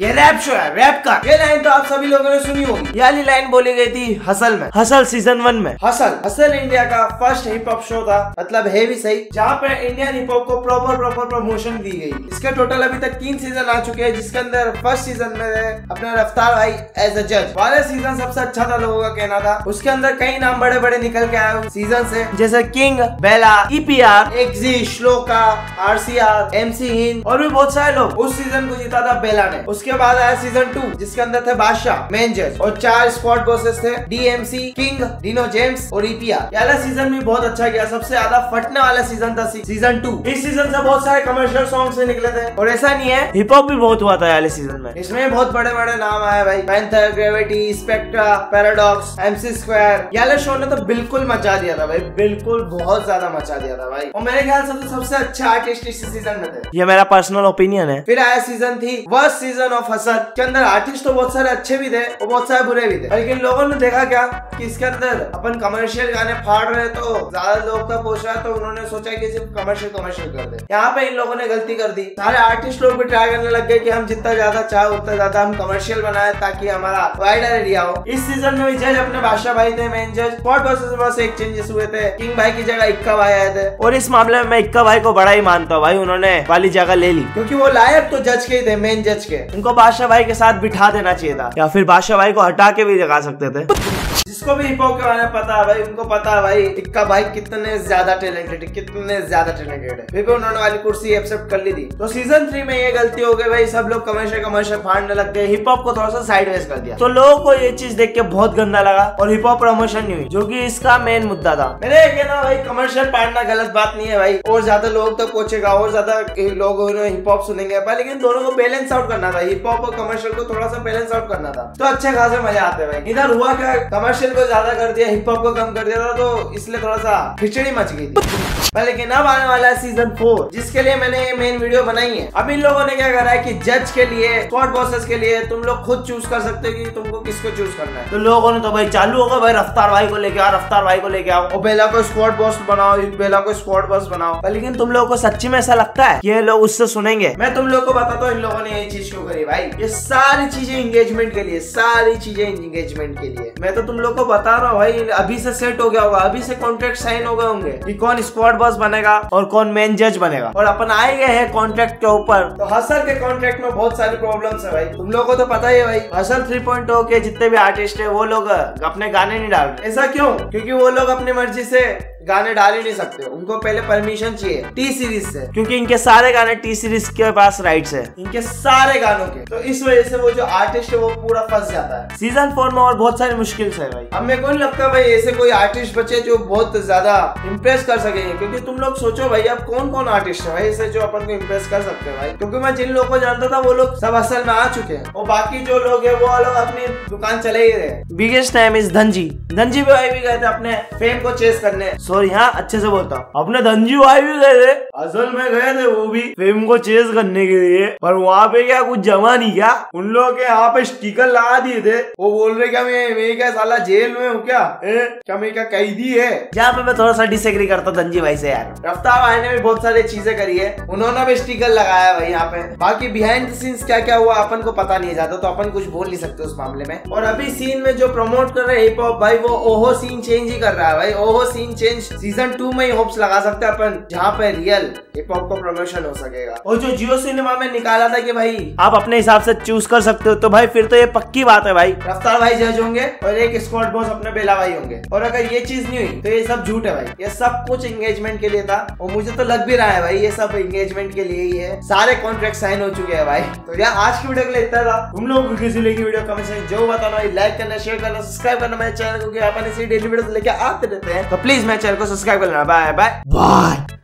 ये rap show है rap का। ये लाइन तो आप सभी लोगों ने सुनी होगी। ये वाली लाइन बोली गई थी हसल में। हसल सीज़न वन में। हसल हसल इंडिया का फ़र्स्ट हिप हॉप शो था। मतलब है भी सही। जहाँ पे इंडियन हिप हॉप को प्रॉपर प्रॉपर प्रमोशन दी गई। इसके टोटल अभी तक तीन सीज़न आ चुके हैं जिसके अंदर फ़र्स्ट सीज़न में अपने रफ्तार भाई एज अ जज वाले सीज़न सबसे अच्छा था लोगों का कहना था। उसके अंदर कई नाम बड़े बड़े निकल के आए सीज़न से। जैसे किंग बेला ईपीआर एक्जी श्लोका आरसीआर एमसी हिंद और भी बहुत सारे लोग। उस सीज़न को जीता था बेला ने। उसके बाद आया सीज़न टू जिसके अंदर थे बादशाह मेन जज और चार स्क्वाड बॉसेस थे डीएमसी किंग डिनो जेम्स और ईपीआर पहला सीज़न भी बहुत अच्छा गया सबसे ज़्यादा फटने वाला सीज़न था सीज़न टू इस सीज़न से बहुत सारे कमर्शियल सॉन्ग से निकले थे और ऐसा नहीं है। हिप हॉप भी बहुत हुआ था पहले सीज़न में। इसमें बहुत बड़े बड़े नाम आए भाई। Panther Gravity Spectra Paradox MC Square Yale show ने तो बिल्कुल मचा दिया था भाई। बिल्कुल बहुत ज़्यादा मचा दिया था भाई। और मेरे ख्याल से तो सबसे अच्छा आर्टिस्ट इस सीज़न में थे। ये मेरा पर्सनल ओपिनियन है। फिर आया सीज़न थी वर्स्ट सीज़न ऑफ़ हसन के अंदर आर्टिस्ट तो बहुत सारे अच्छे भी थे और बहुत सारे बुरे भी थे। लेकिन लोगों ने देखा क्या कि इसके अंदर अपन कमर्शियल गाने फाड़ रहे तो ज़्यादा लोग का पोष रहा तो उन्होंने सोचा कि सिर्फ़ कमर्शियल कमर्शियल कर दे। यहाँ पे इन लोगों ने गलती कर दी। सारे आर्टिस्ट लोग भी ट्राई करने लग गए कि हम जितना ज़्यादा चाहे उतना ज़्यादा हम कमर्शियल बनाए ताकि हमारा वाइडर एरिया हो। इस सीज़न में जज अपने बादशाह भाई थे मेन जज वर्सेस बस एक चेंजेस हुए थे। किंग भाई की जगह इक्का भाई आए थे। और इस मामले में मैं इक्का भाई को बड़ा ही मानता हूँ भाई, उन्होंने वाली जगह ले ली। क्योंकि वो लायक तो जज के ही थे मेन जज के। उनको बादशाह भाई के साथ बिठा देना चाहिए था। या फिर बादशाह भाई को हटा के भी लगा सकते थे। जिसको भी हिप हॉप के बारे में पता है भाई, उनको पता है भाई, इक्का भाई कितने ज़्यादा टैलेंटेड है, कितने ज़्यादा टैलेंटेड है। फिर भी उन्होंने वाली कुर्सी एक्सेप्ट कर ली थी। तो सीज़न थ्री में ये गलती हो गई भाई, सब लोग कमर्शियल कमर्शियल फाड़ने लग गए हिप हॉप को थोड़ा सा साइड कर दिया। तो लोगों को ये चीज़ देख के बहुत गंदा लगा और हिप हॉप प्रमोशन नहीं हुई, जो की इसका मेन मुद्दा था। मेरे कहना भाई कमर्शियल फाड़ना गलत बात नहीं है भाई। और ज़्यादा लोग तक पहुंचेगा और ज़्यादा लोग हिप हॉप सुनेंगे लेकिन दोनों को बैलेंस आउट करना था। हिप हॉप और कमर्शियल को थोड़ा सा बैलेंस आउट करना था। तो अच्छे खासे मज़ा आते भाई। इधर हुआ क्या? कमर्शियल को ज़्यादा कर दिया हिप हॉप को कम कर दिया था तो इसलिए थोड़ा सा खिचड़ी मच गई लेकिन अब आने वाला है सीज़न फोर जिसके लिए मैंने ये मेन वीडियो बनाई है। अब इन लोगों ने क्या करा है कि जज के लिए स्पॉट बॉसेस के लिए तुम लोग खुद चूज़ कर सकते हो कि तुमको किसको चूज़ करना है। तो लोगों ने तो भाई चालू होगा भाई, रफ्तार भाई को लेके आओ, रफ्तार भाई को लेके आओ। और बेला को स्क्वाड बॉस बनाओ, बेला को स्क्वाड बॉस बनाओ। लेकिन तुम लोगों को सच्ची में ऐसा लगता है ये लोग उससे सुनेंगे? मैं तुम लोग को बताता हूँ, इन लोगों ने ये चीज़ क्यों करी भाई। ये सारी चीज़ें इंगेजमेंट के लिए, सारी चीज़ें इंगेजमेंट के लिए। मैं तो लोग को बता रहा हूँ भाई, अभी से सेट हो गया होगा, अभी से कॉन्ट्रैक्ट साइन हो गए होंगे कि कौन स्क्वाड बॉस बनेगा और कौन मेन जज बनेगा। और अपन आए गए हैं कॉन्ट्रैक्ट के ऊपर। तो हसल के कॉन्ट्रैक्ट में बहुत सारी प्रॉब्लम है भाई। तुम लोगों को तो पता ही है भाई हसल थ्री पॉइंट के जितने भी आर्टिस्ट है, वो लोग अपने गाने नहीं डाल रहे। ऐसा क्यों? क्योंकि वो लोग अपनी मर्ज़ी से गाने डाल ही नहीं सकते। उनको पहले परमिशन चाहिए टी सीरीज़ से। क्योंकि इनके सारे गाने टी सीरीज़ के पास राइट्स है। इनके सारे गानों के। तो इस वजह से वो जो आर्टिस्ट है, वो पूरा फंस जाता है। सीज़न फोर में और बहुत सारी मुश्किल भाई। अब मेरे को नहीं लगता भाई ऐसे कोई आर्टिस्ट बचे जो बहुत ज़्यादा इम्प्रेस कर सकेंगे क्योंकि तुम लोग सोचो भाई अब कौन कौन आर्टिस्ट है भाई ऐसे जो अपन को इम्प्रेस कर सकते हैं भाई? क्योंकि मैं जिन लोगों को जानता था वो लोग सब असल में आ चुके हैं। और बाकी जो लोग है वो लोग अपनी दुकान चले ही रहे biggest time is Dhanji Dhanji भाई भी गए थे अपने फेम को चेस करने। सॉरी हाँ अच्छे से बोलता हूँ। अपने धनजी भाई भी गए थे। असल में गए थे वो भी फेम को चेस करने के लिए। पर वहाँ पे क्या कुछ जमा नहीं क्या? उन लोगों के यहाँ पे स्टिकर लगा दिए थे। वो बोल रहे क्या मैं मैं क्या साला जेल में हूँ क्या? ए? क्या मैं क्या कैदी है? जहाँ पे मैं थोड़ा सा डिसएग्री करता हूँ धनजी भाई से यार। रफ्तार भाई ने भी बहुत सारी चीज़ें करी है। उन्होंने भी स्टिकर लगाया भाई यहाँ पे। बाकी बिहाइंड सीन्स क्या क्या हुआ अपन को पता नहीं जाता तो अपन कुछ बोल नहीं सकते उस मामले में। और अभी सीन में जो प्रमोट कर रहे हिप हॉप भाई वो ओहो सीन चेंज ही कर रहा है भाई। ओहो सीन चेंज सीज़न टू में ही होप्स लगा सकते हैं अपन जहाँ पे रियल हिप हॉप को प्रमोशन हो सकेगा। और जो जियो सिनेमा में निकाला था की भाई आप अपने हिसाब से चूज़ कर सकते हो तो भाई फिर तो ये पक्की बात है भाई। रफ्तार भाई जज होंगे और एक स्क्वाड बॉस अपने बेला भाई होंगे। और अगर ये चीज़ नहीं हुई तो ये सब झूठ है भाई। ये सब कुछ एंगेजमेंट के लिए था, और मुझे तो लग भी रहा है भाई, ये सब एंगेजमेंट के लिए ही है। सारे कॉन्ट्रैक्ट साइन हो चुके हैं भाई। तो यार, आज की वीडियो के लिए इतना था। तुम लोगों किसी लगी वीडियो कमेंट से जो बताना भाई। लाइक करना शेयर करना सब्सक्राइब करना मेरे चैनल को इसी डेली वीडियो लेके आते रहते हैं। तो प्लीज़ मेरे चैनल को सब्सक्राइब करना बाय बाय बाय